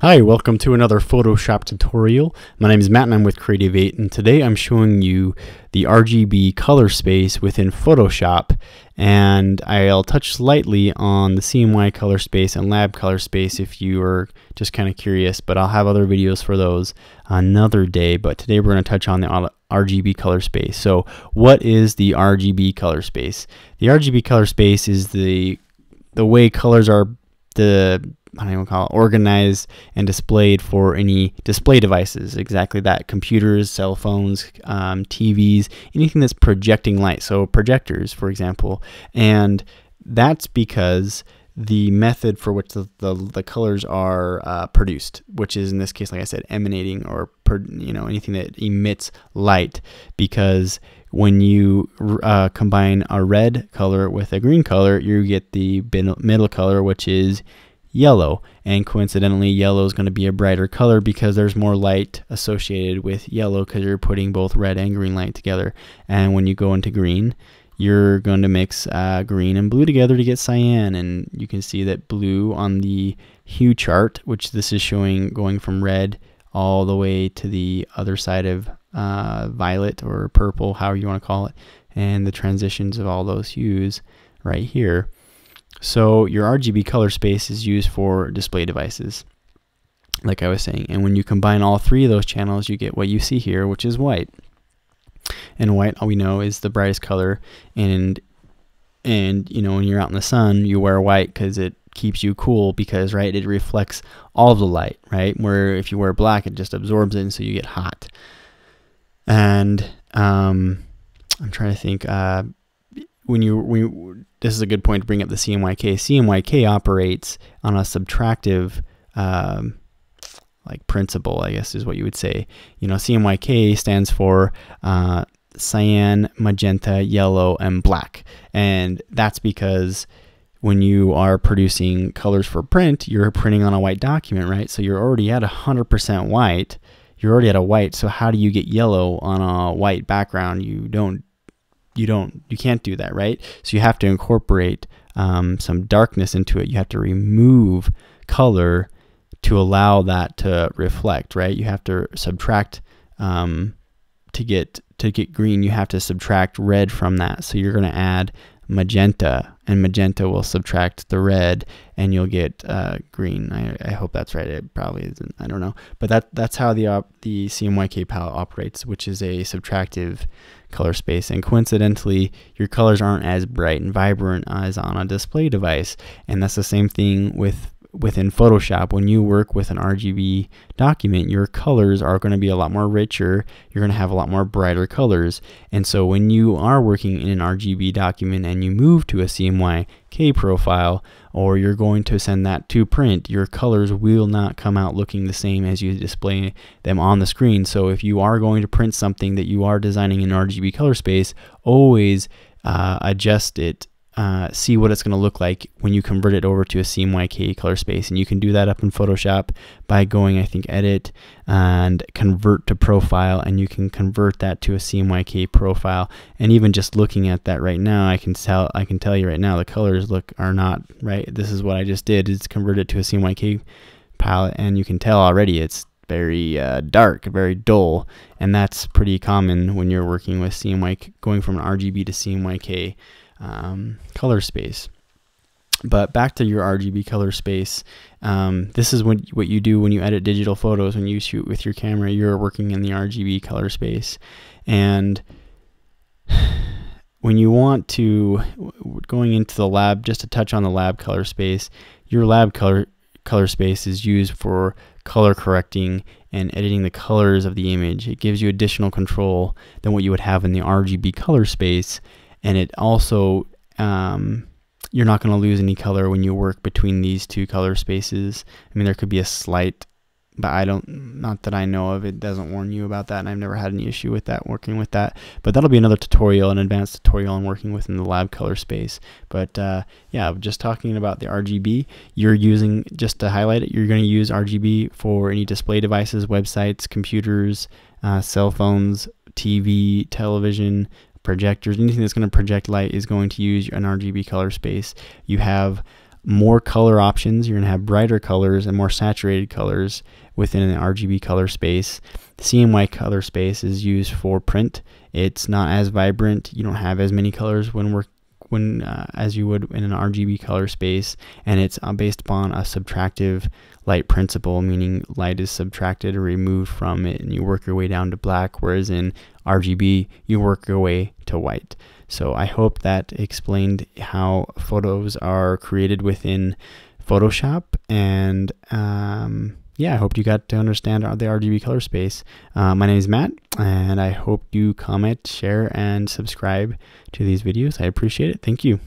Hi, welcome to another Photoshop tutorial. My name is Matt and I'm with Creative 8 and today I'm showing you the RGB color space within Photoshop and I'll touch slightly on the CMY color space and lab color space if you are just kind of curious but I'll have other videos for those another day but today we're going to touch on the RGB color space. So what is the RGB color space? The RGB color space is the the way colors are the I don't even call it organized and displayed for any display devices. Exactly that: computers, cell phones, um, TVs, anything that's projecting light. So projectors, for example, and that's because the method for which the, the, the colors are uh, produced, which is in this case, like I said, emanating or per, you know anything that emits light, because when you uh, combine a red color with a green color, you get the middle color, which is yellow. And coincidentally, yellow is going to be a brighter color because there's more light associated with yellow because you're putting both red and green light together. And when you go into green, you're going to mix uh, green and blue together to get cyan. And you can see that blue on the hue chart, which this is showing going from red all the way to the other side of uh, violet or purple, however you want to call it, and the transitions of all those hues right here. So your RGB color space is used for display devices, like I was saying. And when you combine all three of those channels, you get what you see here, which is white. And white, all we know, is the brightest color. And and you know when you're out in the sun, you wear white because it keeps you cool because right it reflects all of the light right where if you wear black it just absorbs it and so you get hot and um, I'm trying to think uh, when you this is a good point to bring up the CMYK. CMYK operates on a subtractive um, like principle, I guess is what you would say. You know, CMYK stands for uh, cyan, magenta, yellow, and black, and that's because when you are producing colors for print, you're printing on a white document, right? So you're already at 100% white. You're already at a white. So how do you get yellow on a white background? You don't you don't you can't do that right? So you have to incorporate um, some darkness into it. You have to remove color to allow that to reflect right? You have to subtract um, to get to get green you have to subtract red from that. So you're going to add magenta and magenta will subtract the red and you'll get uh, green. I, I, hope that's right. It probably isn't. I don't know. But that that's how the op, the CMYK palette operates which is a subtractive color space. And coincidentally your colors aren't as bright and vibrant as on a display device. And that's the same thing with within Photoshop, when you work with an RGB document, your colors are going to be a lot more richer. You're going to have a lot more brighter colors. And so when you are working in an RGB document and you move to a CMYK profile, or you're going to send that to print, your colors will not come out looking the same as you display them on the screen. So if you are going to print something that you are designing in RGB color space, always uh, adjust it uh, see what it's going to look like when you convert it over to a CMYK color space. And you can do that up in Photoshop by going, I think, edit and convert to profile. And you can convert that to a CMYK profile. And even just looking at that right now, I can tell, I can tell you right now, the colors look are not right. This is what I just did. is convert it to a CMYK palette. And you can tell already it's very uh, dark, very dull. And that's pretty common when you're working with CMYK, going from an RGB to CMYK um, color space. But back to your RGB color space, um, this is what, what you do when you edit digital photos, when you shoot with your camera, you're working in the RGB color space. And when you want to, going into the lab, just to touch on the lab color space, your lab color, color space is used for color correcting and editing the colors of the image. It gives you additional control than what you would have in the RGB color space and it also um, you're not going to lose any color when you work between these two color spaces. I mean, there could be a slight, but I don't, not that I know of, it doesn't warn you about that, and I've never had any issue with that, working with that. But that'll be another tutorial, an advanced tutorial on working within the lab color space. But uh, yeah, just talking about the RGB, you're using, just to highlight it, you're going to use RGB for any display devices, websites, computers, uh, cell phones, TV, television, projectors, anything that's going to project light is going to use an RGB color space. You have more color options. You're going to have brighter colors and more saturated colors within an RGB color space. The CMY color space is used for print. It's not as vibrant. You don't have as many colors when we're when uh, as you would in an RGB color space, and it's uh, based upon a subtractive light principle, meaning light is subtracted or removed from it, and you work your way down to black. Whereas in RGB, you work your way to white. So I hope that explained how photos are created within Photoshop and. Um, yeah, I hope you got to understand the RGB color space. Uh, my name is Matt, and I hope you comment, share, and subscribe to these videos. I appreciate it. Thank you.